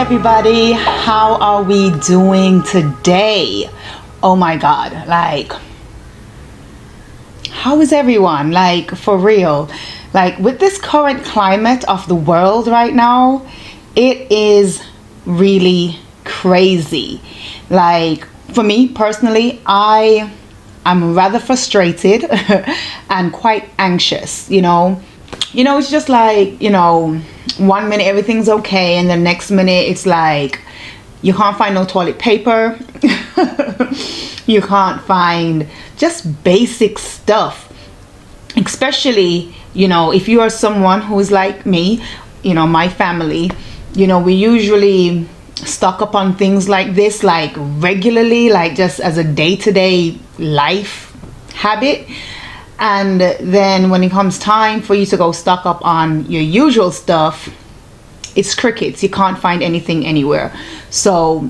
Everybody, how are we doing today? Oh my god, like how is everyone? Like for real. Like with this current climate of the world right now, it is really crazy. Like for me personally, I I'm rather frustrated and quite anxious, you know. You know, it's just like, you know, one minute everything's okay and the next minute it's like you can't find no toilet paper. you can't find just basic stuff. Especially, you know, if you are someone who's like me, you know, my family, you know, we usually stock up on things like this like regularly like just as a day-to-day life habit and then when it comes time for you to go stock up on your usual stuff it's crickets you can't find anything anywhere so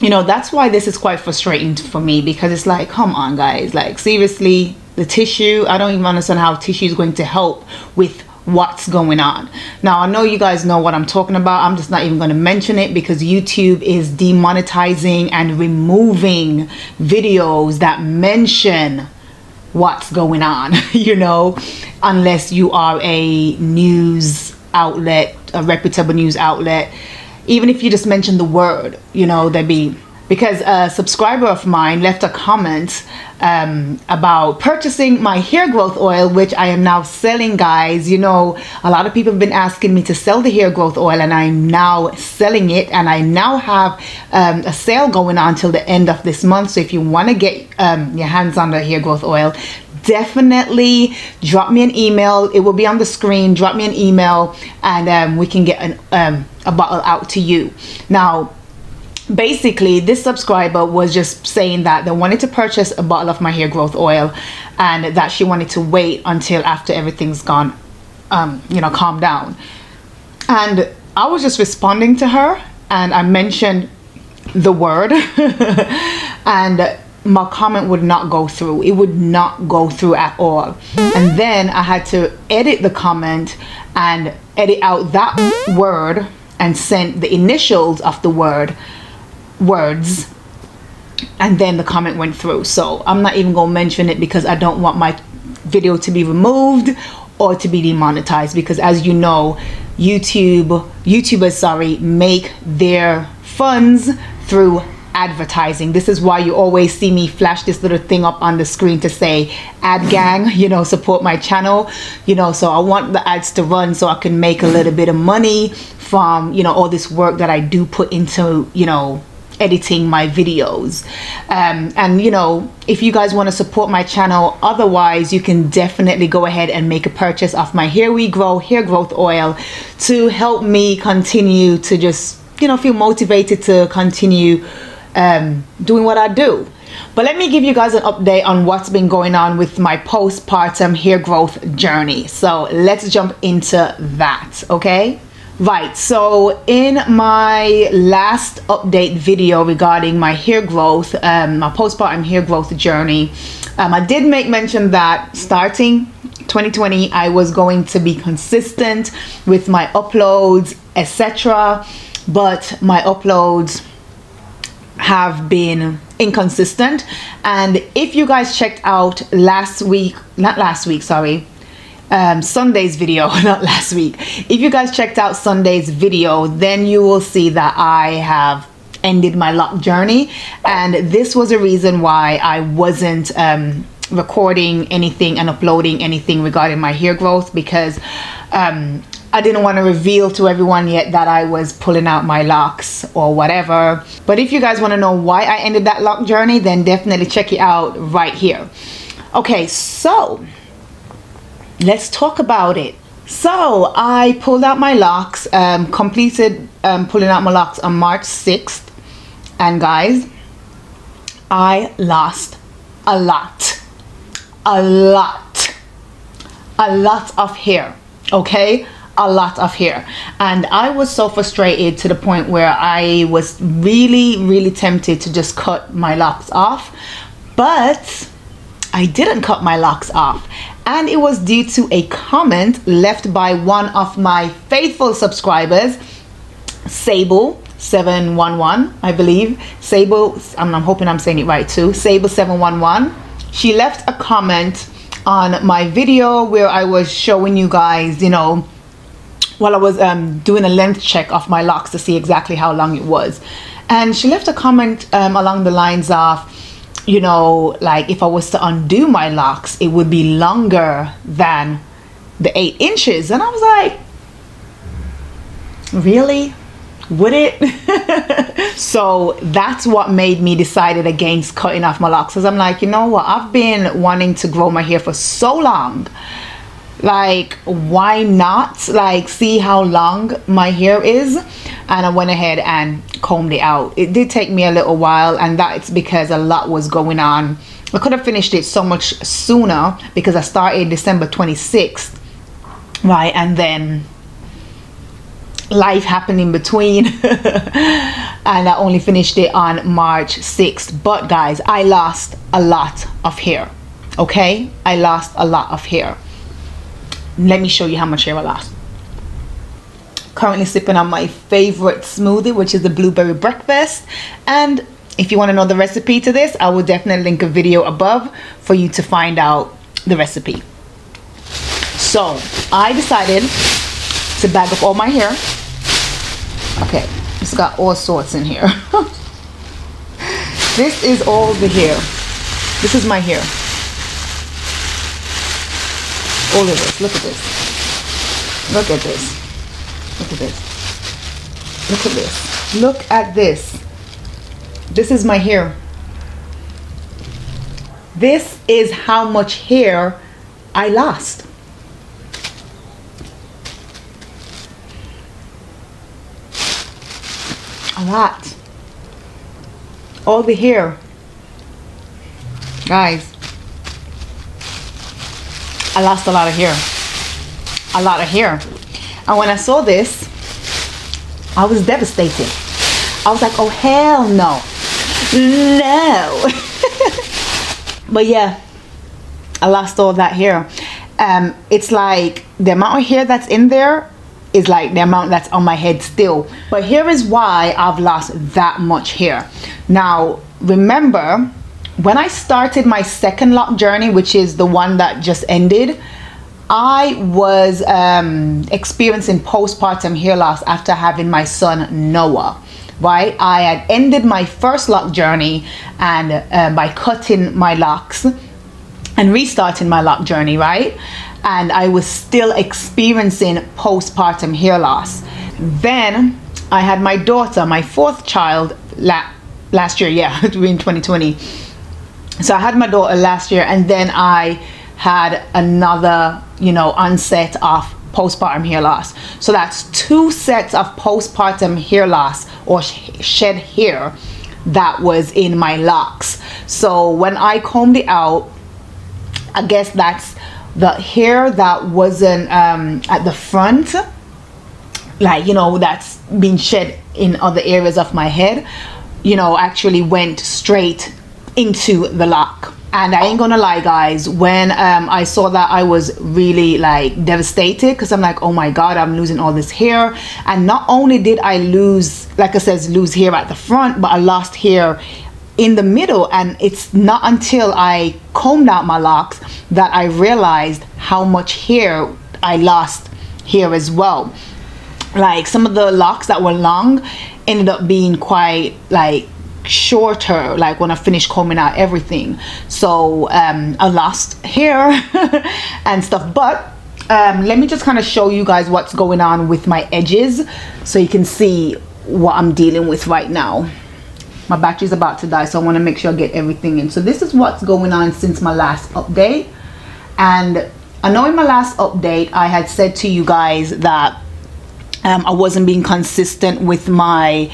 you know that's why this is quite frustrating for me because it's like come on guys like seriously the tissue i don't even understand how tissue is going to help with what's going on. Now, I know you guys know what I'm talking about. I'm just not even going to mention it because YouTube is demonetizing and removing videos that mention what's going on, you know, unless you are a news outlet, a reputable news outlet. Even if you just mention the word, you know, there'd be because a subscriber of mine left a comment um, about purchasing my hair growth oil, which I am now selling, guys. You know, a lot of people have been asking me to sell the hair growth oil, and I'm now selling it. And I now have um, a sale going on till the end of this month. So if you want to get um, your hands on the hair growth oil, definitely drop me an email. It will be on the screen. Drop me an email, and um, we can get an, um, a bottle out to you. Now, basically this subscriber was just saying that they wanted to purchase a bottle of my hair growth oil and that she wanted to wait until after everything's gone um, you know calm down. And i was just responding to her and i mentioned the word and my comment would not go through. It would not go through at all. And then i had to edit the comment and edit out that word and send the initials of the word words and then the comment went through. So i'm not even gonna mention it because i don't want my video to be removed or to be demonetized because as you know youtube youtubers sorry make their funds through advertising. This is why you always see me flash this little thing up on the screen to say ad gang you know support my channel you know. So i want the ads to run so i can make a little bit of money from you know all this work that i do put into you know editing my videos. Um, and you know if you guys want to support my channel otherwise you can definitely go ahead and make a purchase of my Hair We Grow hair growth oil to help me continue to just you know feel motivated to continue um, doing what I do. But let me give you guys an update on what's been going on with my postpartum hair growth journey. So let's jump into that okay Right, so in my last update video regarding my hair growth, um, my postpartum hair growth journey, um, I did make mention that starting 2020, I was going to be consistent with my uploads, etc. But my uploads have been inconsistent. And if you guys checked out last week, not last week, sorry, um, Sunday's video, not last week. If you guys checked out Sunday's video, then you will see that I have ended my lock journey. And this was a reason why I wasn't um, recording anything and uploading anything regarding my hair growth because um, I didn't want to reveal to everyone yet that I was pulling out my locks or whatever. But if you guys want to know why I ended that lock journey, then definitely check it out right here. Okay, so let's talk about it. So I pulled out my locks, um, completed um, pulling out my locks on March 6th. And guys, I lost a lot, a lot, a lot of hair, okay? A lot of hair. And I was so frustrated to the point where I was really, really tempted to just cut my locks off. But I didn't cut my locks off and it was due to a comment left by one of my faithful subscribers Sable 711, I believe. Sable, I'm, I'm hoping I'm saying it right too. Sable 711. She left a comment on my video where I was showing you guys, you know, while I was um, doing a length check of my locks to see exactly how long it was. And she left a comment um, along the lines of, you know, like if I was to undo my locks, it would be longer than the eight inches. And I was like, really? Would it? so that's what made me decided against cutting off my locks. Cause I'm like, you know what? I've been wanting to grow my hair for so long. Like, why not? Like, see how long my hair is. And I went ahead and combed it out. It did take me a little while, and that's because a lot was going on. I could have finished it so much sooner because I started December 26th, right? And then life happened in between and I only finished it on March 6th but guys I lost a lot of hair okay I lost a lot of hair let me show you how much hair I lost currently sipping on my favorite smoothie which is the blueberry breakfast and if you want to know the recipe to this I will definitely link a video above for you to find out the recipe so I decided to bag up all my hair Okay, it's got all sorts in here. this is all the hair. This is my hair. All of this. Look at this. Look at this. Look at this. Look at this. Look at this. This is my hair. This is how much hair I lost. a lot All the hair. guys I lost a lot of hair a lot of hair and when I saw this I was devastated. I was like oh hell no. No. But yeah I lost all that hair um, it's like the amount of hair that's in there is like the amount that's on my head still. But here is why I've lost that much hair. Now remember when I started my second lock journey which is the one that just ended I was um, experiencing postpartum hair loss after having my son Noah right I had ended my first lock journey and uh, by cutting my locks and restarting my lock journey right and I was still experiencing postpartum hair loss. Then I had my daughter, my fourth child, la- last year, yeah, in 2020. So I had my daughter last year, and then I had another, you know, onset of postpartum hair loss. So that's two sets of postpartum hair loss or sh- shed hair that was in my locks. So when I combed it out, I guess that's the hair that wasn't um, at the front like you know that's been shed in other areas of my head you know actually went straight into the lock and I ain't gonna lie guys when um, I saw that I was really like devastated because I'm like oh my god I'm losing all this hair. And not only did I lose like I says lose hair at the front but I lost hair in the middle. And it's not until I combed out my locks that I realized how much hair I lost here as well. Like some of the locks that were long ended up being quite like shorter like when I finish combing out everything. So um, I lost hair and stuff. But um, let me just kind of show you guys what's going on with my edges so you can see what I'm dealing with right now. My battery's about to die so I want to make sure I get everything in. So this is what's going on since my last update. And I know in my last update I had said to you guys that um, I wasn't being consistent with my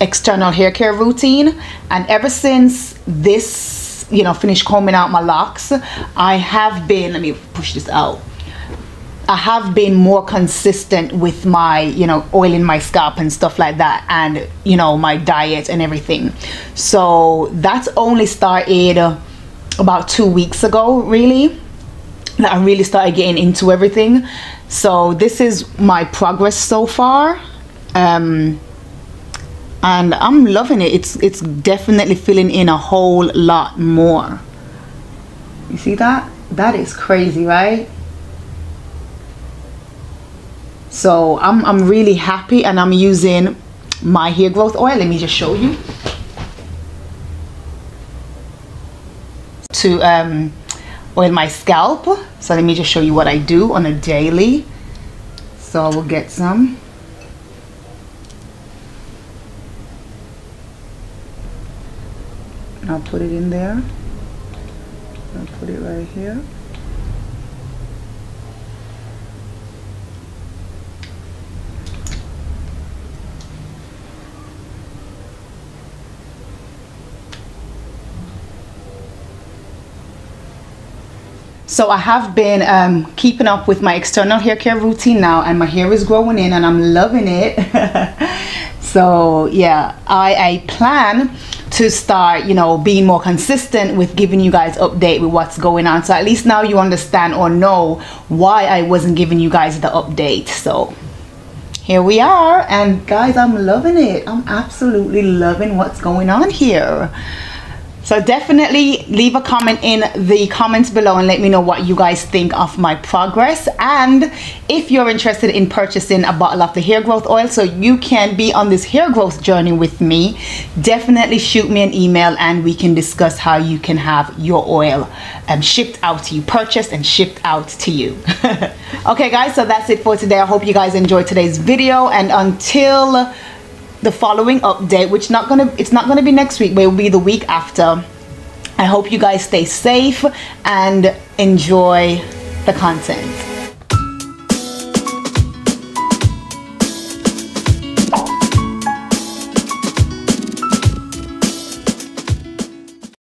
external hair care routine and ever since this you know finished combing out my locks I have been let me push this out I have been more consistent with my, you know, oiling my scalp and stuff like that and, you know, my diet and everything. So that's only started about two weeks ago, really, that I really started getting into everything. So this is my progress so far. Um, and I'm loving it. It's it's definitely filling in a whole lot more. You see that? That is crazy right? So I'm, I'm really happy and I'm using my hair growth oil. Let me just show you. To um, oil my scalp. So let me just show you what I do on a daily. So I will get some I'll put it in there. I'll put it right here. So I have been um, keeping up with my external hair care routine now and my hair is growing in and I'm loving it. So yeah I, I plan to start you know being more consistent with giving you guys update with what's going on. So at least now you understand or know why I wasn't giving you guys the update. So here we are. And guys I'm loving it. I'm absolutely loving what's going on here so definitely leave a comment in the comments below and let me know what you guys think of my progress. And if you're interested in purchasing a bottle of the hair growth oil so you can be on this hair growth journey with me, definitely shoot me an email and we can discuss how you can have your oil um, shipped out to you, purchased and shipped out to you. okay guys, so that's it for today. I hope you guys enjoyed today's video and until the following update which not gonna it's not gonna be next week but it will be the week after. I hope you guys stay safe and enjoy the content